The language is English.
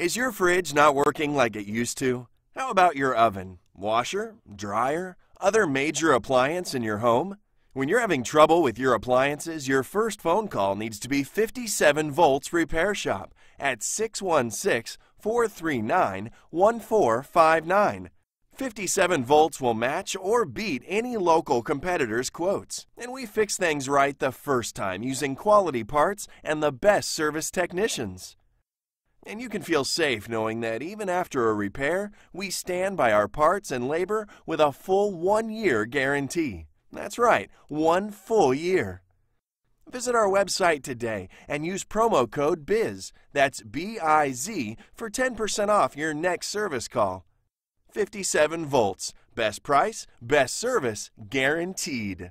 Is your fridge not working like it used to? How about your oven, washer, dryer, other major appliance in your home? When you're having trouble with your appliances, your first phone call needs to be 57 Volts Repair Shop at 616 439 1459. 57 volts will match or beat any local competitor's quotes. And we fix things right the first time using quality parts and the best service technicians. And you can feel safe knowing that even after a repair, we stand by our parts and labor with a full one year guarantee. That's right, one full year. Visit our website today and use promo code BIZ, that's B I Z, for 10% off your next service call. 57 volts, best price, best service, guaranteed.